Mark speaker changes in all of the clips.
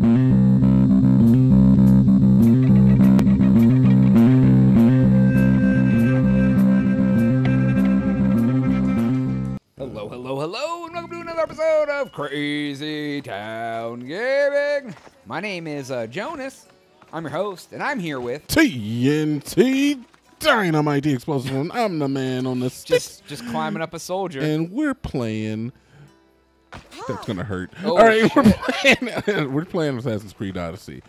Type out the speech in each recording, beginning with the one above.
Speaker 1: Hello, hello, hello, and welcome to another episode of Crazy Town Gaming. My name is uh, Jonas. I'm your host, and I'm here with
Speaker 2: TNT Dinomight the Explosive One. I'm the man on the stick.
Speaker 1: just just climbing up a soldier.
Speaker 2: and we're playing. That's gonna hurt.
Speaker 1: Oh,
Speaker 2: All right, we're playing. we're playing Assassin's Creed Odyssey.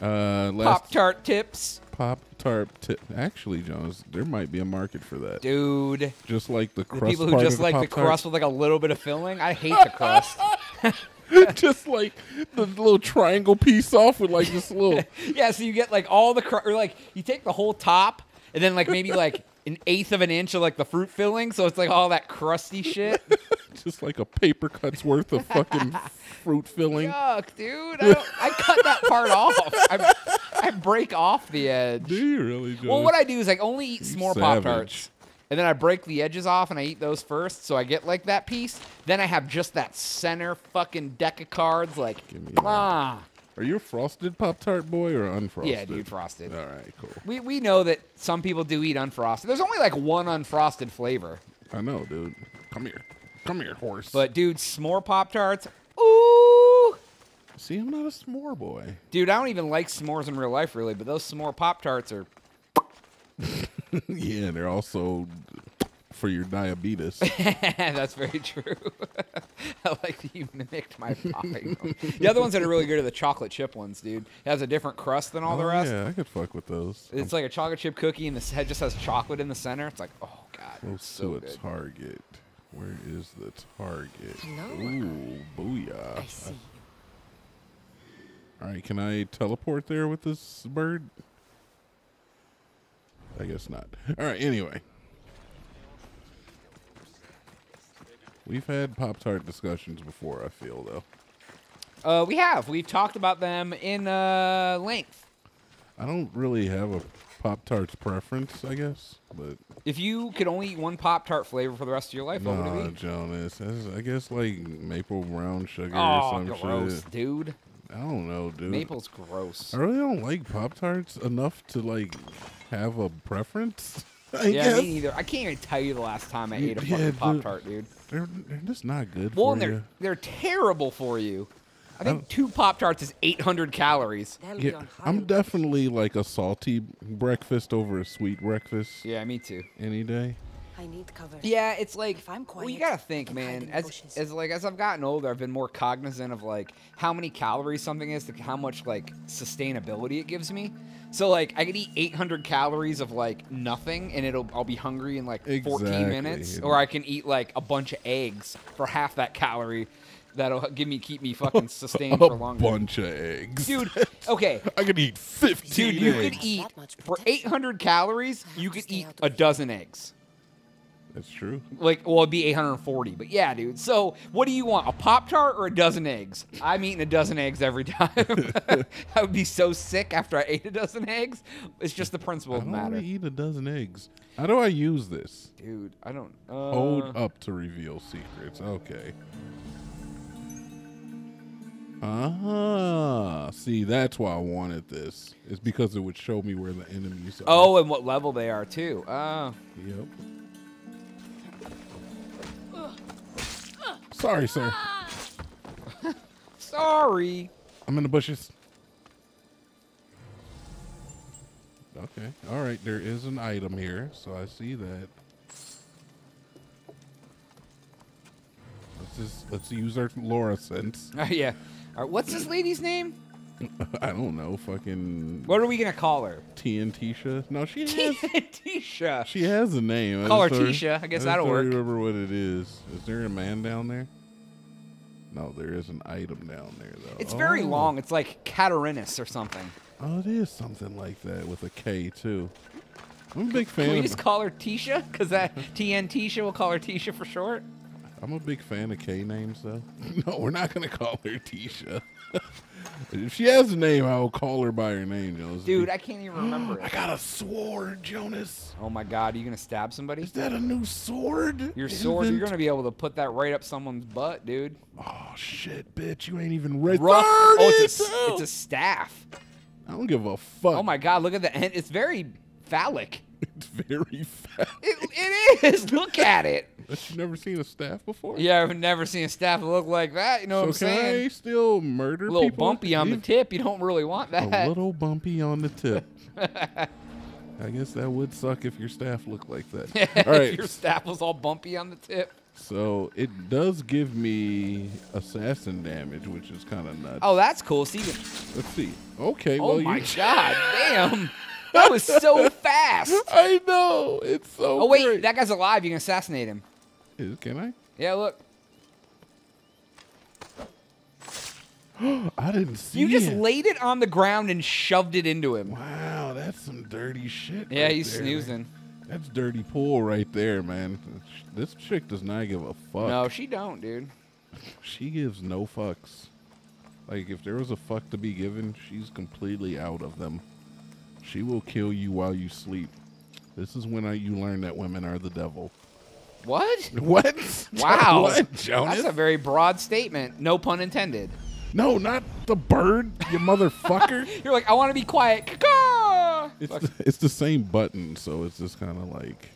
Speaker 2: Uh,
Speaker 1: Pop Tart tips,
Speaker 2: Pop Tart. Tip. Actually, Jones, there might be a market for that.
Speaker 1: dude.
Speaker 2: Just like the
Speaker 1: The
Speaker 2: crust
Speaker 1: people who just like the
Speaker 2: Pop-Tart.
Speaker 1: crust with like a little bit of filling. I hate the crust.
Speaker 2: just like the little triangle piece off with like this little.
Speaker 1: yeah, so you get like all the cr- or like you take the whole top and then like maybe like an eighth of an inch of like the fruit filling, so it's like all that crusty shit.
Speaker 2: just like a paper cut's worth of fucking fruit filling.
Speaker 1: Yuck, dude! I, I cut that part off. I, I break off the edge.
Speaker 2: Do you really?
Speaker 1: Well, what I do is I only eat s'more. Pop Tarts. And then I break the edges off and I eat those first, so I get like that piece. Then I have just that center fucking deck of cards, like,
Speaker 2: Give me that.
Speaker 1: ah.
Speaker 2: Are you a frosted Pop Tart boy or unfrosted?
Speaker 1: Yeah, dude, frosted.
Speaker 2: All right, cool.
Speaker 1: We, we know that some people do eat unfrosted. There's only like one unfrosted flavor.
Speaker 2: I know, dude. Come here. Come here, horse.
Speaker 1: But, dude, s'more Pop Tarts, ooh.
Speaker 2: see, I'm not a s'more boy.
Speaker 1: Dude, I don't even like s'mores in real life, really, but those s'more Pop Tarts are.
Speaker 2: yeah, they're also for your diabetes.
Speaker 1: That's very true. I like that you mimicked my popping. the other ones that are really good are the chocolate chip ones, dude. It has a different crust than all the
Speaker 2: Oh,
Speaker 1: rest.
Speaker 2: Yeah, I could fuck with those.
Speaker 1: It's like a chocolate chip cookie, and the head just has chocolate in the center. It's like, oh god,
Speaker 2: Close
Speaker 1: it's so
Speaker 2: to a
Speaker 1: good.
Speaker 2: target. Where is the target?
Speaker 3: Hello.
Speaker 2: Ooh, booyah.
Speaker 3: I see.
Speaker 2: All right, can I teleport there with this bird? I guess not. All right, anyway. We've had Pop Tart discussions before, I feel, though.
Speaker 1: Uh, we have. We've talked about them in uh, length.
Speaker 2: I don't really have a Pop Tart's preference, I guess, but
Speaker 1: If you could only eat one Pop Tart flavor for the rest of your life, what would it be?
Speaker 2: Jonas. I guess like maple brown sugar or
Speaker 1: Oh,
Speaker 2: some
Speaker 1: gross,
Speaker 2: shit.
Speaker 1: dude.
Speaker 2: I don't know, dude.
Speaker 1: Maple's gross.
Speaker 2: I really don't like Pop Tarts enough to like have a preference. I
Speaker 1: yeah,
Speaker 2: guess.
Speaker 1: me neither. I can't even tell you the last time I ate a
Speaker 2: yeah,
Speaker 1: fucking. Pop Tart, dude.
Speaker 2: They're, they're just not good
Speaker 1: Well, they're
Speaker 2: you.
Speaker 1: they're terrible for you. I think
Speaker 2: I'm-
Speaker 1: two Pop Tarts is 800 calories.
Speaker 2: Yeah, I'm definitely like a salty breakfast over a sweet breakfast
Speaker 1: Yeah, me too.
Speaker 2: any day.
Speaker 3: I need cover.
Speaker 1: Yeah, it's like
Speaker 3: If I'm quiet,
Speaker 1: well, you gotta think,
Speaker 3: I can
Speaker 1: man. As
Speaker 3: bushes.
Speaker 1: as like as I've gotten older, I've been more cognizant of like how many calories something is to how much like sustainability it gives me. So like I could eat 800 calories of like nothing, and it'll I'll be hungry in like 14
Speaker 2: Exactly.
Speaker 1: minutes, or I can eat like a bunch of eggs for half that calorie. That'll give me keep me fucking sustained
Speaker 2: a
Speaker 1: for longer.
Speaker 2: A bunch of eggs,
Speaker 1: Dude, okay.
Speaker 2: I could eat 15
Speaker 1: Dude, you
Speaker 2: eggs.
Speaker 1: could eat for 800 calories. You could eat a dozen eggs.
Speaker 2: That's true.
Speaker 1: Like, well, it'd be 840, but yeah, dude. So, what do you want, a Pop Tart or a dozen eggs? I'm eating a dozen eggs every time. I would be so sick after I ate a dozen eggs. It's just the principle
Speaker 2: I
Speaker 1: of the
Speaker 2: don't want
Speaker 1: matter.
Speaker 2: to eat a dozen eggs. How do I use this?
Speaker 1: Dude, I don't. Uh,
Speaker 2: Hold up to reveal secrets. Okay. Ah, see, that's why I wanted this. It's because it would show me where the enemies are.
Speaker 1: Oh, and what level they are, too. Uh,
Speaker 2: Yep. Sorry, sir.
Speaker 1: sorry.
Speaker 2: I'm in the bushes. Okay. All right. There is an item here, so I see that. Let's just let's use our Laura sense.
Speaker 1: Yeah. What's this lady's name?
Speaker 2: I don't know. Fucking
Speaker 1: What are we going to call her?
Speaker 2: TNTisha. No, she has
Speaker 1: Tisha.
Speaker 2: she has a name.
Speaker 1: Call her Tisha. I guess
Speaker 2: just
Speaker 1: that'll work. I don't.
Speaker 2: Remember what it is? Is there a man down there? No, there is an item down there though.
Speaker 1: It's very
Speaker 2: Oh.
Speaker 1: long. It's like Catarinus or something.
Speaker 2: Oh, it is something like that with a K too. I'm a big fan.
Speaker 1: Can we just call her Tisha? Because that TN Tisha, we'll call her Tisha for short.
Speaker 2: I'm a big fan of K names, though. no, we're not gonna call her Tisha. if she has a name, I will call her by her name, Jonas.
Speaker 1: Dude, I can't even remember
Speaker 2: I got a sword, Jonas.
Speaker 1: Oh my god, are you gonna stab somebody?
Speaker 2: Is that a new sword?
Speaker 1: Your sword, you're gonna be able to put that right up someone's butt, dude.
Speaker 2: Oh shit, bitch! You ain't even ready.
Speaker 1: Rough. Oh, it's a,
Speaker 2: 32!
Speaker 1: it's a staff.
Speaker 2: I don't give a fuck.
Speaker 1: Oh my god, look at the end. It's very phallic.
Speaker 2: It's very phallic.
Speaker 1: It, it is. Look at it.
Speaker 2: But you never seen a staff before?
Speaker 1: Yeah, I've never seen a staff look like that. You know
Speaker 2: So
Speaker 1: what I'm
Speaker 2: can
Speaker 1: saying?
Speaker 2: I still murder
Speaker 1: A little
Speaker 2: people?
Speaker 1: bumpy on the tip. You don't really want that.
Speaker 2: A little bumpy on the tip. I guess that would suck if your staff looked like that. All right.
Speaker 1: if your staff was all bumpy on the tip.
Speaker 2: So it does give me assassin damage, which is kind of nuts.
Speaker 1: Oh, that's cool. See,
Speaker 2: Let's see. Okay.
Speaker 1: oh
Speaker 2: well,
Speaker 1: my
Speaker 2: you.
Speaker 1: god, damn, that was so fast.
Speaker 2: I know. It's so.
Speaker 1: Oh wait,
Speaker 2: great.
Speaker 1: that guy's alive. You can assassinate him.
Speaker 2: Is- Can I?
Speaker 1: Yeah, look.
Speaker 2: I didn't see
Speaker 1: You just
Speaker 2: it.
Speaker 1: laid it on the ground and shoved it into him.
Speaker 2: Wow, that's some dirty shit.
Speaker 1: Yeah,
Speaker 2: right
Speaker 1: he's
Speaker 2: there.
Speaker 1: snoozing.
Speaker 2: That's dirty pool right there, man. This chick does not give a fuck.
Speaker 1: No, she don't, dude.
Speaker 2: She gives no fucks. Like if there was a fuck to be given, she's completely out of them. She will kill you while you sleep. This is when I, you learn that women are the devil.
Speaker 1: What?
Speaker 2: What?
Speaker 1: Wow.
Speaker 2: what, Jonas?
Speaker 1: That's a very broad statement. No pun intended.
Speaker 2: no, not the bird, you motherfucker.
Speaker 1: You're like, I want to be quiet.
Speaker 2: It's the, it's the same button, so it's just kind of like.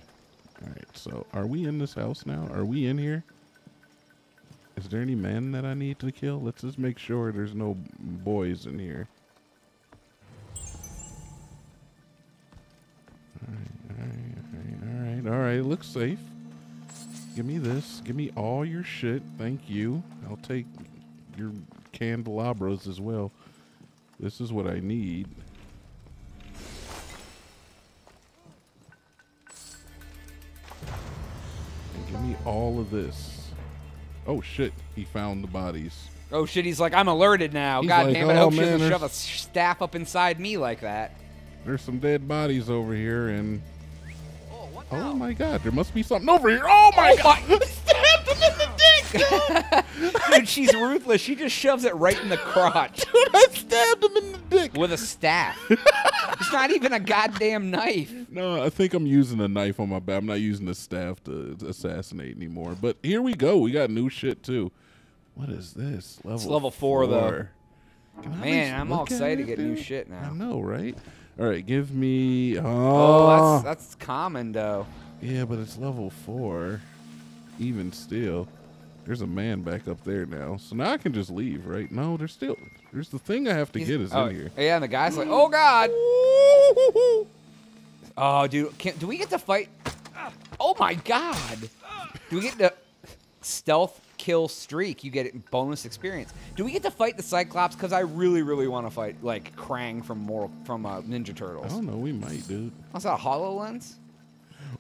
Speaker 2: All right, so are we in this house now? Are we in here? Is there any men that I need to kill? Let's just make sure there's no boys in here. All right, all right, all right, all right. It looks safe. Give me this. Give me all your shit. Thank you. I'll take your candelabras as well. This is what I need. And give me all of this. Oh shit, he found the bodies.
Speaker 1: Oh shit, he's like, I'm alerted now.
Speaker 2: He's
Speaker 1: God
Speaker 2: like,
Speaker 1: damn it, I
Speaker 2: "Oh,
Speaker 1: hope she
Speaker 2: man,
Speaker 1: doesn't shove a staff up inside me like that.
Speaker 2: There's some dead bodies over here and Oh my god, there must be something over here. Oh my oh god! Stabbed him in the dick!
Speaker 1: Dude, she's ruthless. She just shoves it right in the crotch
Speaker 2: Dude, I stabbed him in the dick.
Speaker 1: with a staff. it's not even a goddamn knife.
Speaker 2: No, I think I'm using a knife on my back. I'm not using the staff to assassinate anymore. But here we go. We got new shit too. What is this? Level
Speaker 1: level four, though.
Speaker 2: four. Can
Speaker 1: Man, I'm all excited to get new shit now.
Speaker 2: I know, right? All right, give me. Oh,
Speaker 1: Oh, that's ah. that's common though.
Speaker 2: yeah, but it's level four. Even still, there's a man back up there now. So now I can just leave, right? No, there's still. There's the thing I have to get is
Speaker 1: oh,
Speaker 2: in here.
Speaker 1: Yeah, and the guy's like, oh god. Oh, dude, can, do we get to fight? Oh my god. Do we get to stealth kill streak? You get bonus experience. Do we get to fight the Cyclops? Because I really, really want to fight like Krang from more from uh, Ninja
Speaker 2: I
Speaker 1: Turtles.
Speaker 2: don't know. We might, dude.
Speaker 1: What's that? Hololens?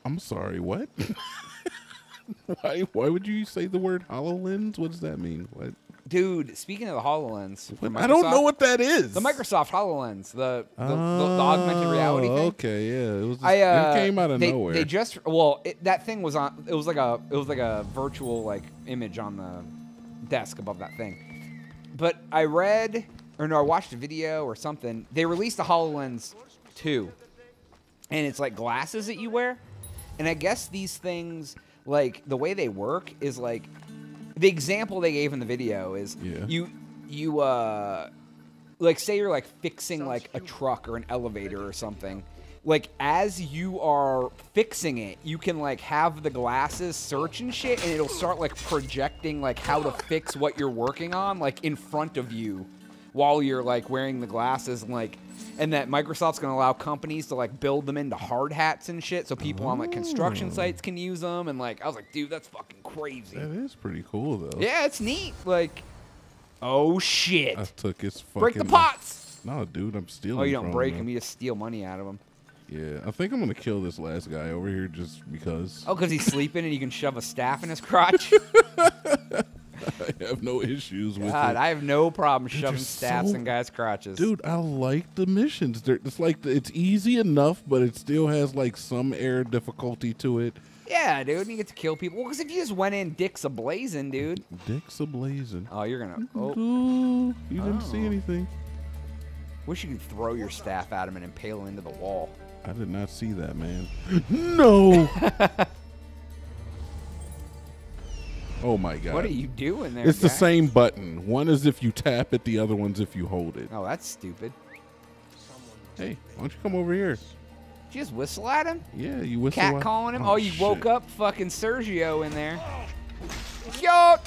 Speaker 2: I'm sorry. What? why? Why would you say the word Hololens? What does that mean? What?
Speaker 1: Dude, speaking of the Hololens,
Speaker 2: I don't know what that is.
Speaker 1: the Microsoft Hololens, the the, the, the augmented reality
Speaker 2: Oh,
Speaker 1: thing.
Speaker 2: Okay, yeah. It was. Just,
Speaker 1: I uh,
Speaker 2: it came out of
Speaker 1: they,
Speaker 2: nowhere.
Speaker 1: They just well, it, that thing was on. It was like a it was like a virtual like image on the desk above that thing. But I read or no, I watched a video or something. They released the Hololens two, and it's like glasses that you wear. And I guess these things like the way they work is like the example they gave in the video is
Speaker 2: Yeah.
Speaker 1: you you uh like say you're like fixing like a truck or an elevator or something like as you are fixing it you can like have the glasses search and shit and it'll start like projecting like how to fix what you're working on like in front of you while you're like wearing the glasses and like and that Microsoft's going to allow companies to like build them into hard hats and shit so people on like construction sites can use them and like I was like dude that's fucking crazy.
Speaker 2: that is pretty cool though.
Speaker 1: Yeah, it's neat. Like, oh shit!
Speaker 2: I took his fucking.
Speaker 1: break the pots.
Speaker 2: No, dude, I'm stealing.
Speaker 1: Oh, you don't break
Speaker 2: him.
Speaker 1: them; you just steal money out of them.
Speaker 2: Yeah, I think I'm gonna kill this last guy over here just because
Speaker 1: Oh, because he's sleeping and you can shove a staff in his crotch.
Speaker 2: I have no issues with it.
Speaker 1: I have no problem shoving staffs
Speaker 2: so-
Speaker 1: in guys' crotches.
Speaker 2: Dude, I like the missions. They're, it's like it's easy enough, but it still has like some air difficulty to it.
Speaker 1: Yeah, dude. And you get to kill people. Well, because if you just went in dicks a blazing, dude.
Speaker 2: Dicks a blazing.
Speaker 1: Oh, you're gonna. Oh,
Speaker 2: Ooh, you didn't see
Speaker 1: Oh.
Speaker 2: anything.
Speaker 1: wish you could throw your staff at him and impale him into the wall.
Speaker 2: I did not see that, man. no. oh my god.
Speaker 1: What are you doing there?
Speaker 2: It's the same button. One is if you tap it, the other one's if you hold it.
Speaker 1: Oh, that's stupid.
Speaker 2: Hey, why don't you come over here?
Speaker 1: You just whistle at him?
Speaker 2: Yeah, you whistle.
Speaker 1: Cat calling him? Oh, oh, you woke up fucking Sergio in there. Cute!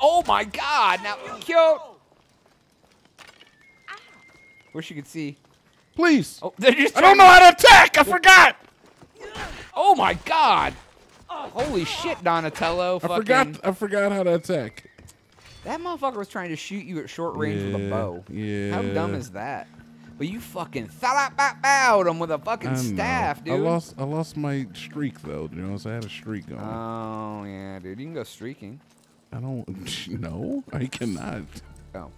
Speaker 1: Oh my god! Now, cute! Wish you could see.
Speaker 2: Please.
Speaker 1: Oh, just
Speaker 2: I don't know how to attack. I forgot.
Speaker 1: Oh my god! Holy shit, Donatello!
Speaker 2: I forgot. I forgot how to attack.
Speaker 1: That motherfucker was trying to shoot you at short range with a bow.
Speaker 2: yeah.
Speaker 1: How dumb is that? But you fucking bowed him with a fucking
Speaker 2: know.
Speaker 1: staff, dude.
Speaker 2: I lost. I lost my streak though, Jones. I had a streak going.
Speaker 1: Oh yeah, dude. You can go streaking.
Speaker 2: I don't. No, I cannot.
Speaker 1: Oh.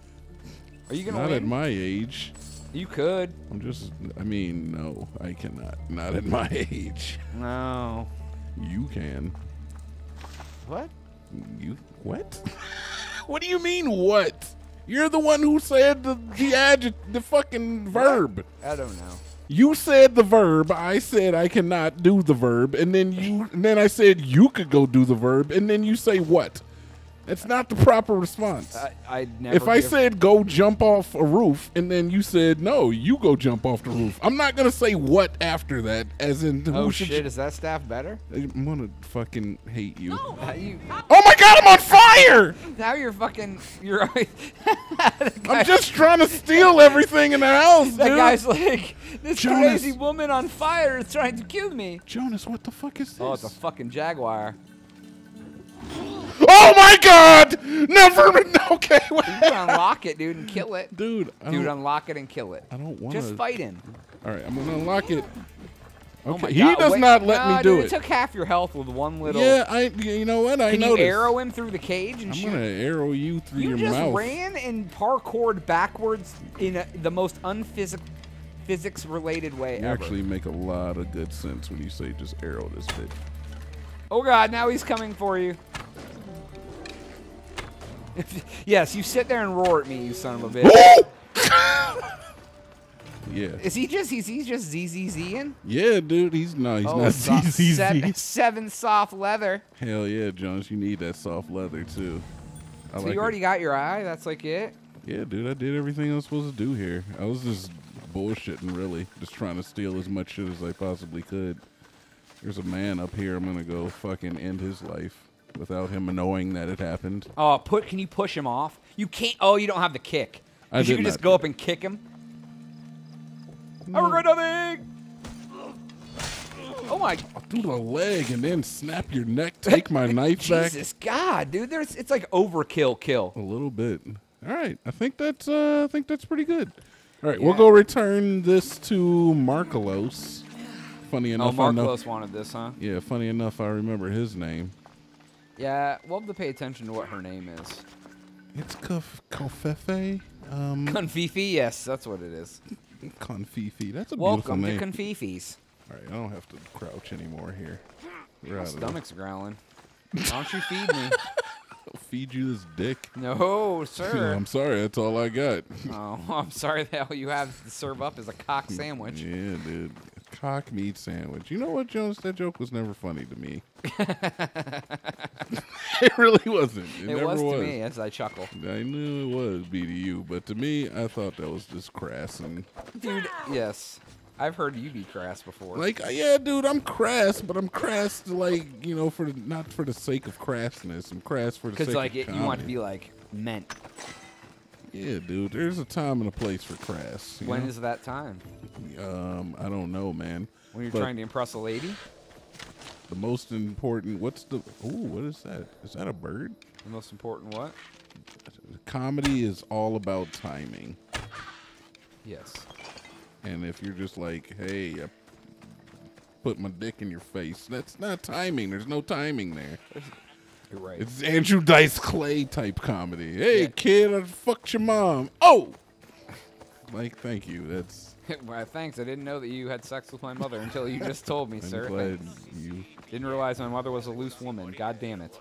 Speaker 1: Are you gonna
Speaker 2: Not at my age.
Speaker 1: you could.
Speaker 2: I'm just. I mean, no, I cannot. Not at my age.
Speaker 1: No.
Speaker 2: You can.
Speaker 1: What?
Speaker 2: You what? what do you mean what? You're the one who said the the the fucking verb.
Speaker 1: I don't know.
Speaker 2: You said the verb. I said I cannot do the verb, and then you, and then I said you could go do the verb, and then you say what? That's not the proper response.
Speaker 1: I I never.
Speaker 2: if I
Speaker 1: give-
Speaker 2: said go jump off a roof, and then you said no, you go jump off the roof. I'm not gonna say what after that, as in oh, who
Speaker 1: Oh
Speaker 2: should
Speaker 1: shit! Is that staff better?
Speaker 2: I'm gonna fucking hate you.
Speaker 1: How you?
Speaker 2: Oh my god, I'm on fire!
Speaker 1: Now you're fucking. You're.
Speaker 2: I'm just trying to steal everything in the house,
Speaker 1: That
Speaker 2: dude.
Speaker 1: guy's like, this
Speaker 2: Jonas.
Speaker 1: crazy woman on fire is trying to kill me.
Speaker 2: Jonas, what the fuck is this?
Speaker 1: Oh, it's a fucking jaguar.
Speaker 2: Oh my god! Never. Okay.
Speaker 1: You can unlock it, dude, and kill it.
Speaker 2: dude. I
Speaker 1: Dude, unlock it and kill it.
Speaker 2: I don't want to.
Speaker 1: Just fight him.
Speaker 2: All right, I'm gonna unlock it.
Speaker 1: Oh
Speaker 2: Okay,
Speaker 1: my
Speaker 2: he
Speaker 1: God,
Speaker 2: does
Speaker 1: wait-
Speaker 2: not let
Speaker 1: Nah,
Speaker 2: me do
Speaker 1: dude,
Speaker 2: it.
Speaker 1: Took half your health with one little.
Speaker 2: yeah, I. You know what? I
Speaker 1: Can
Speaker 2: noticed.
Speaker 1: you arrow him through the cage and
Speaker 2: I'm
Speaker 1: shoot?
Speaker 2: gonna arrow you through
Speaker 1: you
Speaker 2: your
Speaker 1: just ran and parkoured backwards in a, the most unphysics physics related way
Speaker 2: You
Speaker 1: ever.
Speaker 2: actually make a lot of good sense when you say just arrow this bitch.
Speaker 1: Oh god, now he's coming for you. yes, you sit there and roar at me, you son of a bitch.
Speaker 2: yeah.
Speaker 1: Is he just he's he's just ZZZing?
Speaker 2: Yeah, dude. He's no, he's
Speaker 1: Oh,
Speaker 2: not ZZZ.
Speaker 1: seven, seven soft leather.
Speaker 2: Hell yeah, Jones. You need that soft leather too. I
Speaker 1: So
Speaker 2: like
Speaker 1: you already
Speaker 2: it.
Speaker 1: got your eye. That's like it.
Speaker 2: Yeah, dude. I did everything I was supposed to do here. I was just bullshitting, really, just trying to steal as much shit as I possibly could. There's a man up here. I'm gonna go fucking end his life without him knowing that it happened.
Speaker 1: Oh, put can you push him off? You can't. Oh, you don't have the kick.
Speaker 2: I
Speaker 1: you can just go up and kick him. I regret nothing. Oh my
Speaker 2: Do the leg and then snap your neck. Take my knife back.
Speaker 1: Jesus God, dude! There's it's like overkill kill.
Speaker 2: A little bit. All right, I think that's uh, I think that's pretty good. All right, we'll go return this to Markelos. Funny
Speaker 1: Oh,
Speaker 2: enough.
Speaker 1: Markos wanted this, huh?
Speaker 2: Yeah, funny enough, I remember his name.
Speaker 1: Yeah, we'll have to pay attention to what her name is.
Speaker 2: It's Kof- Kofefe. Um,
Speaker 1: Confifi, yes, that's what it is.
Speaker 2: Confifi. That's a
Speaker 1: Welcome to
Speaker 2: beautiful name.
Speaker 1: Confifis.
Speaker 2: All right, I don't have to crouch anymore here. We're
Speaker 1: My
Speaker 2: of
Speaker 1: stomach's growling. Why don't you feed me?
Speaker 2: I'll feed you this dick.
Speaker 1: No, sir.
Speaker 2: I'm sorry, that's all I got.
Speaker 1: Oh, I'm sorry that all you have to serve up is a cock sandwich.
Speaker 2: Yeah, dude. Cock meat sandwich. You know what, Jones? That joke was never funny to me. it really wasn't. It,
Speaker 1: It
Speaker 2: never
Speaker 1: was
Speaker 2: was
Speaker 1: to me as I chuckle.
Speaker 2: I knew it was be to you, but to me, I thought that was just crass and
Speaker 1: Dude, yes. I've heard you be crass before.
Speaker 2: like, uh, yeah, dude, I'm crass, but I'm crass to like, you know, for not for the sake of crassness. I'm crass for the sake
Speaker 1: like,
Speaker 2: of
Speaker 1: it, you want to be, like, meant.
Speaker 2: Yeah, dude. There's a time and a place for crass.
Speaker 1: When
Speaker 2: know?
Speaker 1: is that time?
Speaker 2: um, I don't know, man.
Speaker 1: When you're
Speaker 2: But
Speaker 1: trying to impress a lady?
Speaker 2: The most important. What's the? Oh, what is that? Is that a bird?
Speaker 1: The most important what?
Speaker 2: Comedy is all about timing.
Speaker 1: Yes.
Speaker 2: And if you're just like, hey, I put my dick in your face, that's not timing. There's no timing there.
Speaker 1: You're right.
Speaker 2: It's Andrew Dice Clay type comedy. Hey,
Speaker 1: Yeah.
Speaker 2: kid, I fucked your mom. Oh, Like, thank you. That's.
Speaker 1: well, thanks. I didn't know that you had sex with my mother until you just told me,
Speaker 2: I'm
Speaker 1: sir.
Speaker 2: glad you.
Speaker 1: Didn't realize my mother was a loose woman. God damn it.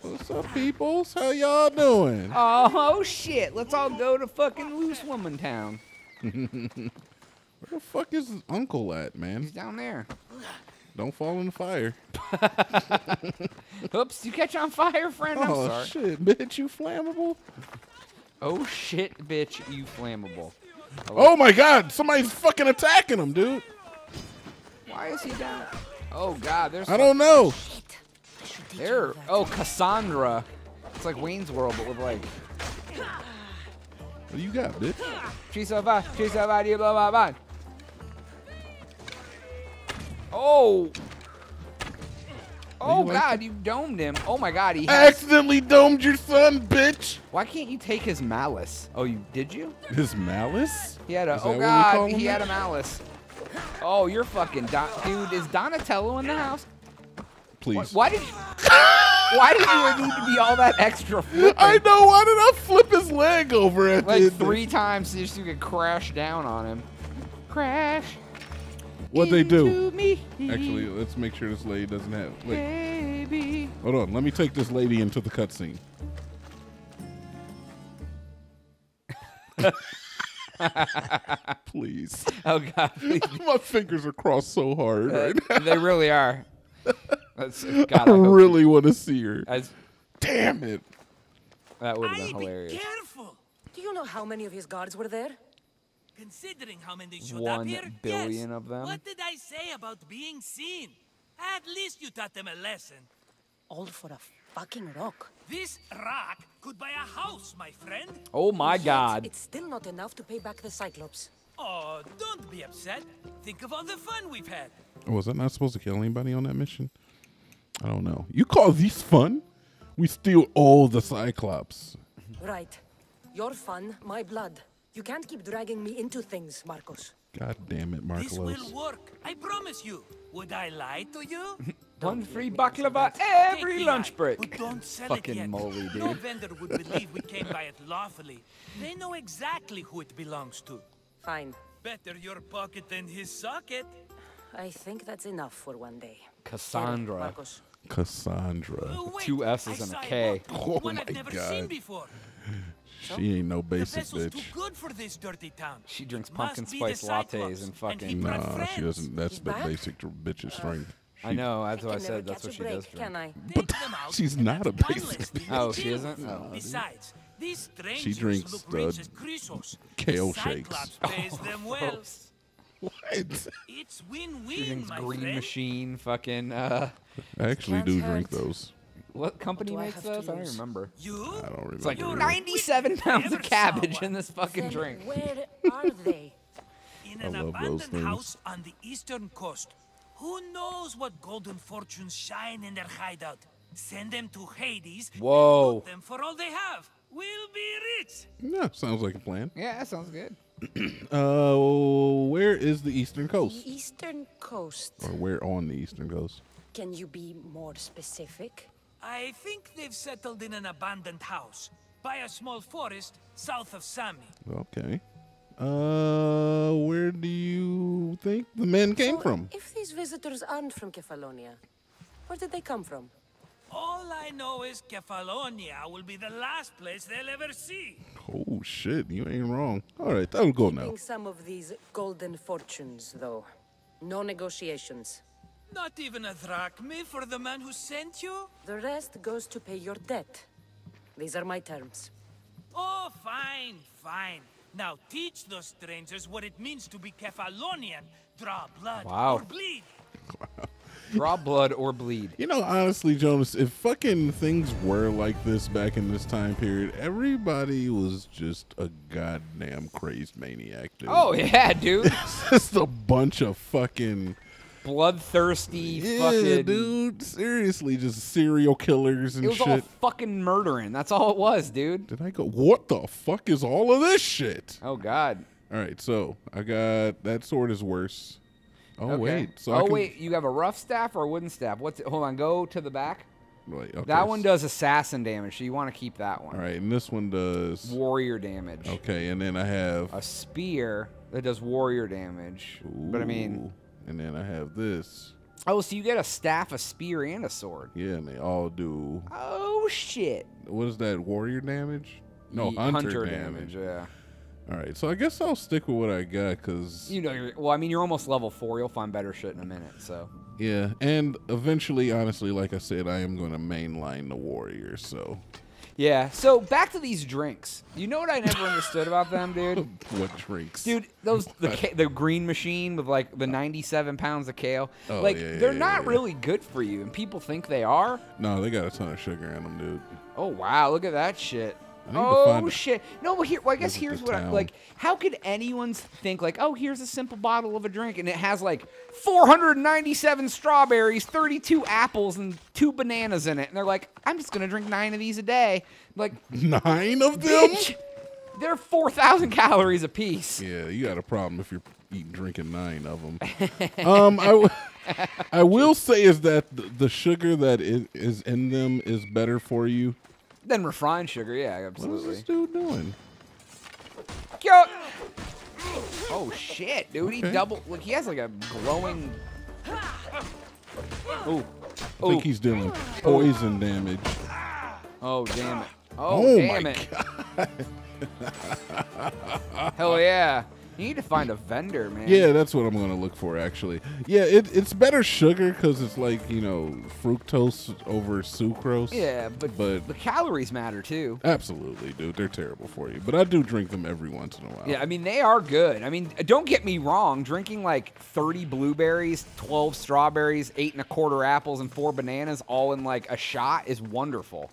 Speaker 2: What's up, peoples? How y'all doing?
Speaker 1: Oh, oh shit! Let's all go to fucking loose woman town.
Speaker 2: Where the fuck is Uncle at, man?
Speaker 1: He's down there.
Speaker 2: Don't fall in the fire.
Speaker 1: Oops! You catch on fire, friend. I'm
Speaker 2: oh
Speaker 1: sorry.
Speaker 2: shit, bitch! You flammable?
Speaker 1: Oh shit, bitch! You flammable.
Speaker 2: Oh my god! Somebody's fucking attacking him, dude.
Speaker 1: Why is he down? Oh god, there's.
Speaker 2: I don't know.
Speaker 3: I should teach
Speaker 1: There. Oh, Kassandra. It's like Wayne's World, but with like.
Speaker 2: What do you got, bitch?
Speaker 1: She's so fine. She's so fine. You blah blah blah. Oh. Oh god, you domed him. Oh my god, he
Speaker 2: I
Speaker 1: has.
Speaker 2: accidentally domed your son, bitch.
Speaker 1: Why can't you take his malice? Oh, you did you?
Speaker 2: His malice?
Speaker 1: He had a.
Speaker 2: Is
Speaker 1: Oh
Speaker 2: what we
Speaker 1: god,
Speaker 2: him
Speaker 1: he had a malice. Oh, you're fucking Don- dude. Is Donatello in the house?
Speaker 2: Please.
Speaker 1: why did? you, why did you need to be all that extra flipping?
Speaker 2: I know. Why did I flip his leg over at
Speaker 1: like
Speaker 2: the
Speaker 1: three times just so you could crash down on him. Crash.
Speaker 2: What they do?
Speaker 1: Into Me,
Speaker 2: Actually, let's make sure this lady doesn't have. Wait,
Speaker 1: baby.
Speaker 2: hold on. Let me take this lady into the cutscene. Please.
Speaker 1: Oh god, please.
Speaker 2: My fingers are crossed so hard
Speaker 1: Uh,
Speaker 2: right now.
Speaker 1: they really are. That's God.
Speaker 2: I
Speaker 1: I
Speaker 2: really want to see her.
Speaker 1: As,
Speaker 2: Damn it.
Speaker 1: that would have
Speaker 4: Aye,
Speaker 1: been
Speaker 4: be
Speaker 1: hilarious.
Speaker 4: careful.
Speaker 3: Do you know how many of his guards were there?
Speaker 4: Considering how many showed
Speaker 1: One
Speaker 4: up here,
Speaker 1: billion
Speaker 4: yes.
Speaker 1: of them?
Speaker 4: What did I say about being seen? At least you taught them a lesson.
Speaker 3: All for a fucking rock.
Speaker 4: This rock could buy a house, my friend.
Speaker 1: Oh my
Speaker 3: Yet,
Speaker 1: God.
Speaker 3: It's still not enough to pay back the Cyclops.
Speaker 4: Oh, don't be upset. Think of all the fun we've had.
Speaker 2: Was I not supposed to kill anybody on that mission? I don't know. You call these fun? We steal all the Cyclops.
Speaker 3: Right. Your fun, my blood. You can't keep dragging me into things, Markos.
Speaker 2: God damn it, Markos.
Speaker 4: This will work. I promise you. Would I lie to you?
Speaker 1: One
Speaker 3: Don't
Speaker 1: free
Speaker 3: make
Speaker 1: baklava every lunch break.
Speaker 4: But don't sell
Speaker 1: Fucking
Speaker 4: it yet.
Speaker 1: moly,
Speaker 4: No vendor would believe we came by it lawfully. They know exactly who it belongs to.
Speaker 3: Fine.
Speaker 4: Better your pocket than his socket.
Speaker 3: I think that's enough for one day.
Speaker 1: Kassandra.
Speaker 3: Markos.
Speaker 2: Kassandra.
Speaker 4: Oh, wait,
Speaker 1: Two S's and a
Speaker 4: saw
Speaker 1: K.
Speaker 4: one.
Speaker 2: Oh
Speaker 4: one I've
Speaker 2: my
Speaker 4: never
Speaker 2: God.
Speaker 4: Seen.
Speaker 2: She ain't no
Speaker 4: The
Speaker 2: basic
Speaker 4: vessel's too
Speaker 2: bitch.
Speaker 4: good for this dirty town.
Speaker 1: She drinks pumpkin spice lattes and fucking-
Speaker 4: brought
Speaker 2: Nah, she doesn't. That's
Speaker 3: He's
Speaker 2: the
Speaker 3: back?
Speaker 2: basic tr- bitch's strength.
Speaker 1: I know. That's
Speaker 3: I
Speaker 1: what I
Speaker 3: can
Speaker 1: said. That's what she
Speaker 3: break,
Speaker 1: does. drink.
Speaker 3: can I?
Speaker 4: Take them out
Speaker 2: she's not a basic
Speaker 4: harmless.
Speaker 2: bitch.
Speaker 1: Oh, she isn't?
Speaker 4: Besides, these strangers
Speaker 2: drinks
Speaker 4: look
Speaker 2: the
Speaker 4: rich
Speaker 2: kale shakes.
Speaker 4: Cyclops pays them well.
Speaker 2: What?
Speaker 4: It's win-win,
Speaker 1: She drinks
Speaker 4: my
Speaker 1: Green
Speaker 4: friend.
Speaker 1: Machine. Fucking. Uh,
Speaker 2: I actually do
Speaker 3: hurt.
Speaker 2: drink those.
Speaker 1: What company
Speaker 3: do I
Speaker 1: makes
Speaker 3: have
Speaker 1: those? I don't
Speaker 3: lose?
Speaker 1: remember.
Speaker 4: You?
Speaker 2: I don't remember.
Speaker 1: It's like 97 pounds of cabbage in this fucking
Speaker 3: Then
Speaker 1: drink.
Speaker 3: where are they?
Speaker 4: In
Speaker 2: I
Speaker 4: an
Speaker 2: love those
Speaker 4: abandoned
Speaker 2: things.
Speaker 4: house on the eastern coast. Who knows what golden fortunes shine in their hideout? Send them to Hades.
Speaker 1: Whoa.
Speaker 4: loot them for all they have. We'll be rich.
Speaker 2: Yeah, sounds like a plan.
Speaker 1: Yeah, that sounds good.
Speaker 2: Uh, where is the eastern coast?
Speaker 3: The
Speaker 2: coast?
Speaker 3: eastern coast.
Speaker 2: Or where on the eastern coast?
Speaker 3: Can you be more specific?
Speaker 4: I think they've settled in an abandoned house by a small forest south of Sami.
Speaker 2: Okay. Uh, where do you think the men came
Speaker 3: So,
Speaker 2: from?
Speaker 3: If these visitors aren't from Kephallonia, where did they come from?
Speaker 4: All I know is Kephallonia will be the last place they'll ever see.
Speaker 2: Oh shit, you ain't wrong. All right, I'll go now.
Speaker 3: Keeping some of these golden fortunes, though. No negotiations.
Speaker 4: Not even a drachme for the man who sent you?
Speaker 3: The rest goes to pay your debt. These are my terms.
Speaker 4: Oh, fine, fine. Now teach those strangers what it means to be Kephallonian. Draw blood
Speaker 1: Wow.
Speaker 4: or bleed.
Speaker 1: Draw blood or bleed.
Speaker 2: You know, honestly, Jonas, if fucking things were like this back in this time period, everybody was just a goddamn crazed maniac, dude.
Speaker 1: Oh yeah, dude.
Speaker 2: It's just a bunch of fucking
Speaker 1: Bloodthirsty
Speaker 2: yeah,
Speaker 1: fucking.
Speaker 2: dude. Seriously, just serial killers and shit.
Speaker 1: It was
Speaker 2: shit.
Speaker 1: all fucking murdering. That's all it was, dude.
Speaker 2: Did I go? What the fuck is all of this shit?
Speaker 1: Oh god.
Speaker 2: All right, so I got that sword is worse. Oh
Speaker 1: Okay.
Speaker 2: wait, so I
Speaker 1: oh
Speaker 2: can-
Speaker 1: wait, you have a rough staff or a wooden staff? What's it? Hold on, go to the back.
Speaker 2: Wait, okay.
Speaker 1: That one does assassin damage, so you want to keep that one.
Speaker 2: All right, and this one does.
Speaker 1: Warrior damage.
Speaker 2: Okay, and then I have.
Speaker 1: A spear that does warrior damage. But I mean,
Speaker 2: Ooh, and then I have this.
Speaker 1: oh, so you get a staff, a spear, and a sword.
Speaker 2: Yeah, and they all do.
Speaker 1: Oh shit!
Speaker 2: What is that? Warrior damage? No,
Speaker 1: Ye-
Speaker 2: hunter, damage.
Speaker 1: Yeah.
Speaker 2: All right, so I guess I'll stick with what I got because
Speaker 1: You know, you're, well, I mean, you're almost level four. You'll find better shit in a minute. So.
Speaker 2: yeah, and eventually, honestly, like I said, I am going to mainline the warrior. So
Speaker 1: Yeah. So back to these drinks. You know what I never understood about them, dude?
Speaker 2: what drinks?
Speaker 1: Dude, those the ca- the green machine with like the 97 pounds of kale.
Speaker 2: Oh,
Speaker 1: like
Speaker 2: yeah,
Speaker 1: they're
Speaker 2: yeah,
Speaker 1: not
Speaker 2: yeah.
Speaker 1: really good for you, and people think they are.
Speaker 2: no, they got a ton of sugar in them, dude.
Speaker 1: Oh wow, look at that shit.
Speaker 2: I need to
Speaker 1: Oh shit! No, but here, well, I guess here's what I,
Speaker 2: town.
Speaker 1: like. How could anyone think like, oh, here's a simple bottle of a drink, and it has like 497 strawberries, 32 apples, and two bananas in it, and they're like, I'm just gonna drink nine of these a day. Like,
Speaker 2: Nine of them?
Speaker 1: bitch, they're 4,000 calories a piece.
Speaker 2: Yeah, you got a problem if you're eating drinking nine of them. um, I, w- I will say is that the, the sugar that is, is in them is better for you.
Speaker 1: Then refined sugar, yeah, absolutely.
Speaker 2: What is
Speaker 1: absolutely.
Speaker 2: this dude doing?
Speaker 1: Yo! Oh shit, dude! He
Speaker 2: Okay.
Speaker 1: double. Look, he has like a glowing. Oh,
Speaker 2: I think he's doing poison damage.
Speaker 1: oh, damn it! Oh,
Speaker 2: Oh
Speaker 1: damn
Speaker 2: my
Speaker 1: it! Hell yeah! You need to find a vendor, man.
Speaker 2: Yeah, that's what I'm gonna look for. Actually, yeah, it, it's better sugar because it's like you know fructose over sucrose.
Speaker 1: Yeah, but
Speaker 2: But-
Speaker 1: the calories matter too.
Speaker 2: absolutely, dude, they're terrible for you. But I do drink them every once in a while.
Speaker 1: Yeah, I mean they are good. I mean, don't get me wrong. Drinking like 30 blueberries, 12 strawberries, eight and a quarter apples, and four bananas all in like a shot is wonderful.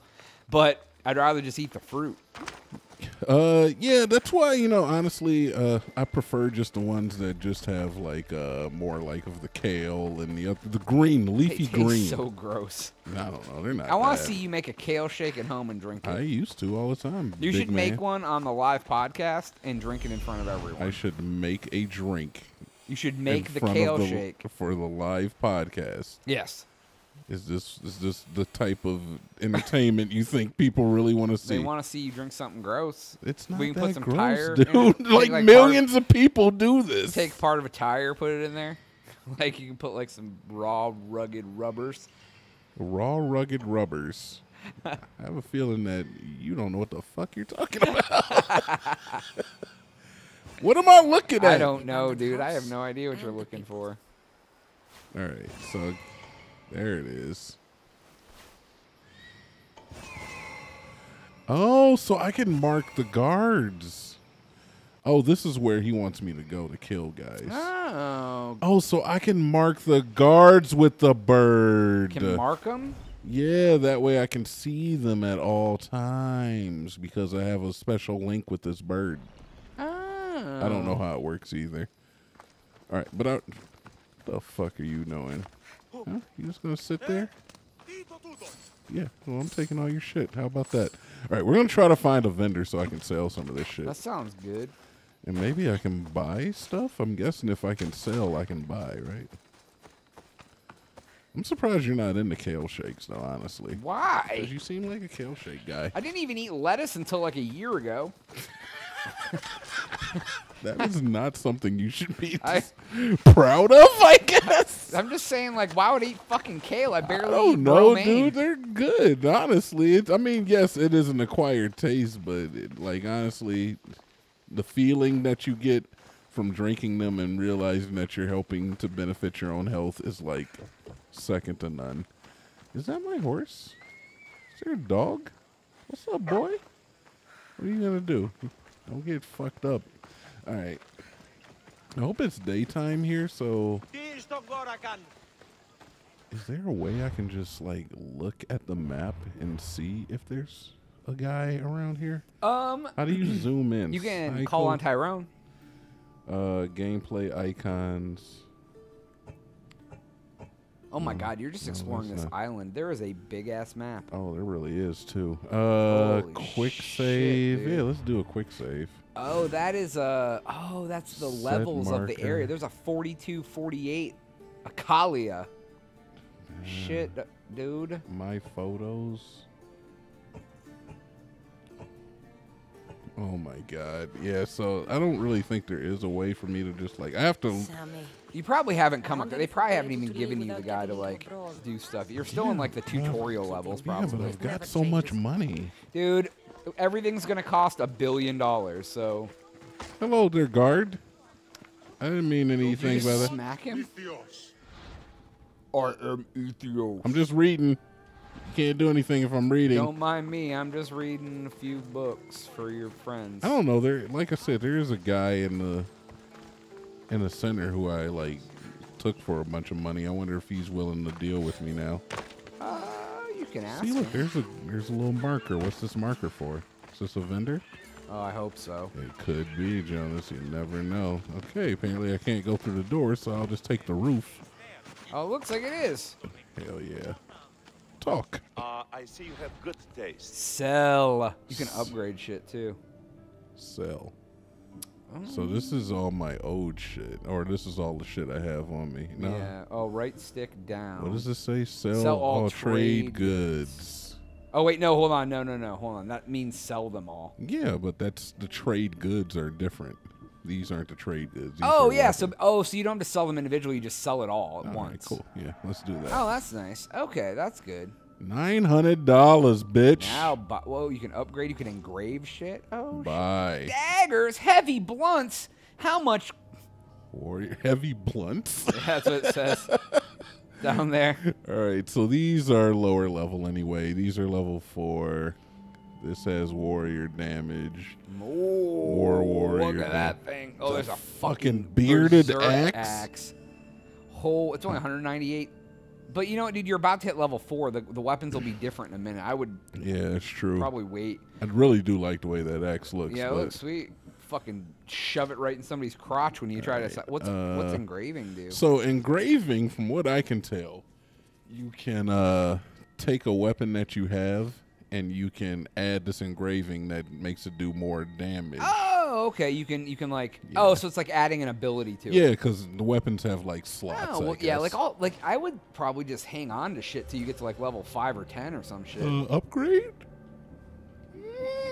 Speaker 1: But I'd rather just eat the fruit.
Speaker 2: Uh, yeah, that's why you know honestly, uh, I prefer just the ones that just have like uh more like of the kale and the oth- the green, leafy green.
Speaker 1: so gross.
Speaker 2: I don't know, they're not.
Speaker 1: I want to see you make a kale shake at home and drink it.
Speaker 2: I used to all the time.
Speaker 1: you should make one on the live podcast and drink it in front of everyone.
Speaker 2: I should make a drink.
Speaker 1: you should make the kale
Speaker 2: the-
Speaker 1: shake.
Speaker 2: for the live podcast.
Speaker 1: Yes.
Speaker 2: Is this is this the type of entertainment you think people really want to see?
Speaker 1: They want to see you drink something gross.
Speaker 2: it's not
Speaker 1: we can
Speaker 2: that
Speaker 1: put some
Speaker 2: gross,
Speaker 1: tire
Speaker 2: dude.
Speaker 1: it.
Speaker 2: Like,
Speaker 1: like,
Speaker 2: millions of people do this.
Speaker 1: Take part of a tire, put it in there. Like you can put like some raw, rugged rubbers.
Speaker 2: Raw, rugged rubbers. I have a feeling that you don't know what the fuck you're talking about. what am I looking at?
Speaker 1: I don't know, dude. I have no idea what you're looking for.
Speaker 2: All right, so there it is. Oh, so I can mark the guards. Oh, this is where he wants me to go to kill guys.
Speaker 1: Oh,
Speaker 2: Oh, so I can mark the guards with the bird.
Speaker 1: can mark them?
Speaker 2: yeah, that way I can see them at all times because I have a special link with this bird.
Speaker 1: Oh.
Speaker 2: I don't know oh. how it works either. All right, but I, the fuck are you doing? Huh? You just gonna sit there? Yeah. Well, I'm taking all your shit. How about that? All right, we're gonna try to find a vendor so I can sell some of this shit,
Speaker 1: That sounds good.
Speaker 2: and maybe I can buy stuff. I'm guessing if I can sell, I can buy, right? I'm surprised you're not into kale shakes, though. Honestly,
Speaker 1: Why?
Speaker 2: because you seem like a kale shake guy.
Speaker 1: I didn't even eat lettuce until like a year ago.
Speaker 2: That is not something you should be
Speaker 1: I-
Speaker 2: proud of, I guess.
Speaker 1: I'm just saying, like, why would I eat fucking kale? I barely
Speaker 2: I don't
Speaker 1: eat
Speaker 2: know,
Speaker 1: romaine.
Speaker 2: dude. They're good, honestly. It's, I mean, yes, it is an acquired taste, but it, like honestly, the feeling that you get from drinking them and realizing that you're helping to benefit your own health is like second to none. Is that my horse? Is there a dog? What's up, boy? What are you gonna do? Don't get fucked up. All right. I hope it's daytime here, so is there a way I can just like look at the map and see if there's a guy around here?
Speaker 1: Um,
Speaker 2: How do you zoom in?
Speaker 1: you can
Speaker 2: Cycle,
Speaker 1: call on Tyrone.
Speaker 2: uh gameplay icons.
Speaker 1: Oh my God, you're just
Speaker 2: no,
Speaker 1: exploring this
Speaker 2: not-
Speaker 1: island. There is a big ass map.
Speaker 2: Oh, there really is too. Uh
Speaker 1: Holy
Speaker 2: quick
Speaker 1: shit,
Speaker 2: save.
Speaker 1: dude.
Speaker 2: yeah, let's do a quick save.
Speaker 1: Oh, that is a. oh, that's the
Speaker 2: Set
Speaker 1: levels of the area. There's a 42, 48, Akalia. shit, dude.
Speaker 2: My photos. Oh my god. Yeah, so I don't really think there is a way for me to just like I have to
Speaker 3: Sami.
Speaker 1: You probably haven't come.
Speaker 3: Wonder
Speaker 1: They probably haven't even given you the guy to like do stuff. You're still in like the tutorial levels, probably.
Speaker 2: Yeah, but. I've got so much money.
Speaker 1: Dude, everything's gonna cost a billion dollars. So
Speaker 2: Hello there, guard. I didn't mean anything
Speaker 1: you
Speaker 2: by
Speaker 1: just
Speaker 2: that.
Speaker 1: smack him. I am Ethios.
Speaker 2: I'm just reading. Can't do anything if I'm reading.
Speaker 1: Don't mind me. I'm just reading a few books for your friends.
Speaker 2: I don't know. There, like I said, there is a guy in the in the center who I like took for a bunch of money. I wonder if he's willing to deal with me now.
Speaker 1: You can ask.
Speaker 2: See, look, there's a there's a little marker. What's this marker for? Is this a vendor?
Speaker 1: Oh, I hope so.
Speaker 2: It could be, Jonas. You never know. Okay, apparently I can't go through the door, so I'll just take the roof.
Speaker 1: Oh, it looks like it is.
Speaker 2: Hell yeah. Talk.
Speaker 5: Uh, I see you have good taste.
Speaker 1: Sell. You can upgrade shit too.
Speaker 2: Sell. So this is all my old shit, or this is all the shit I have on me. No.
Speaker 1: Yeah. Oh, right stick down.
Speaker 2: What does it say? Sell,
Speaker 1: Sell all
Speaker 2: all, trade,
Speaker 1: trade
Speaker 2: goods.
Speaker 1: Oh wait, no, hold on, no, no, no, hold on. That means sell them all.
Speaker 2: Yeah, but that's the trade goods are different. These aren't the trade goods. These
Speaker 1: Oh yeah, so oh, so you don't have to sell them individually. You just sell it all at
Speaker 2: All right,
Speaker 1: once.
Speaker 2: cool. Yeah, let's do that.
Speaker 1: Oh, that's nice. Okay, that's good.
Speaker 2: Nine hundred dollars, bitch.
Speaker 1: Now, bu- whoa, you can upgrade. You can engrave shit. Oh,
Speaker 2: Bye.
Speaker 1: daggers, heavy blunts. How much?
Speaker 2: Warrior heavy blunts.
Speaker 1: That's what it says down there.
Speaker 2: All right, so these are lower level anyway. These are level four. This has warrior damage.
Speaker 1: Oh,
Speaker 2: War warrior
Speaker 1: Look at that thing. Oh,
Speaker 2: The
Speaker 1: there's a
Speaker 2: fucking
Speaker 1: fucking
Speaker 2: bearded axe.
Speaker 1: axe. Whole. It's only 198. But you know what, dude? You're about to hit level four. The, the weapons will be different in a minute. I would
Speaker 2: Yeah, that's true.
Speaker 1: probably wait.
Speaker 2: I really do like the way that axe looks.
Speaker 1: Yeah, it
Speaker 2: but
Speaker 1: looks sweet. Fucking shove it right in somebody's crotch when you try to. si- What's what's
Speaker 2: uh,
Speaker 1: engraving do?
Speaker 2: So engraving, from what I can tell, you can uh, take a weapon that you have and you can add this engraving that makes it do more damage.
Speaker 1: Oh, okay. You can you can like. Oh, so it's like adding an ability to
Speaker 2: Yeah, because the weapons have like slots.
Speaker 1: Oh, well, yeah. Like all like I would probably just hang on to shit till you get to like level five or ten or some shit.
Speaker 2: Uh, upgrade?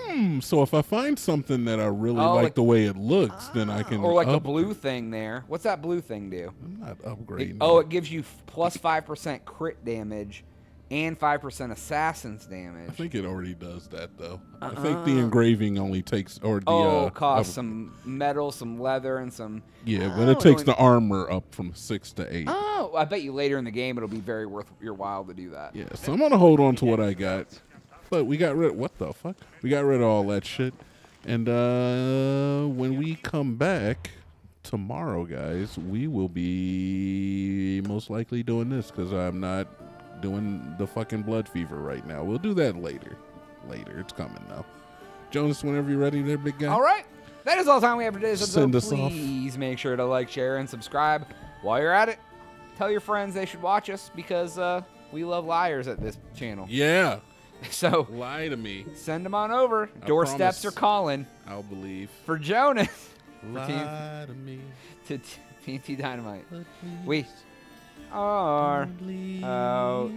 Speaker 2: Hmm. So if I find something that I really
Speaker 1: Oh,
Speaker 2: like,
Speaker 1: like-
Speaker 2: the way it looks, then I can.
Speaker 1: or like the blue thing there. What's that blue thing do?
Speaker 2: I'm not
Speaker 1: It-
Speaker 2: upgrading.
Speaker 1: oh, it gives you plus five percent crit damage and five percent assassin's damage.
Speaker 2: I think it already does that though. I think the engraving only takes or the
Speaker 1: oh,
Speaker 2: uh,
Speaker 1: costs some metal, some leather, and some.
Speaker 2: Yeah, but
Speaker 1: Oh,
Speaker 2: it takes the armor up from six to eight.
Speaker 1: Oh, I bet you later in the game it'll be very worth your while to do that.
Speaker 2: Yeah, so I'm gonna hold on to what I got. But we got rid. What the fuck? We got rid of all that shit. And uh when we come back tomorrow, guys, we will be most likely doing this because I'm not doing the fucking blood fever right now. We'll do that later. Later, it's coming though. Jonas, whenever you're ready, there, big guy.
Speaker 1: All right. That is all the time we have for today's
Speaker 2: Send
Speaker 1: episode.
Speaker 2: us off.
Speaker 1: Please make sure to like, share, and subscribe. While you're at it, tell your friends they should watch us because uh, we love liars at this channel.
Speaker 2: Yeah,
Speaker 1: So
Speaker 2: lie to me.
Speaker 1: send them on over.
Speaker 2: I
Speaker 1: Doorsteps
Speaker 2: promise.
Speaker 1: are calling
Speaker 2: I'll believe.
Speaker 1: for Jonas
Speaker 2: Lie to me.
Speaker 1: to TNT Dinomight.
Speaker 2: but please
Speaker 1: We
Speaker 2: or
Speaker 1: out.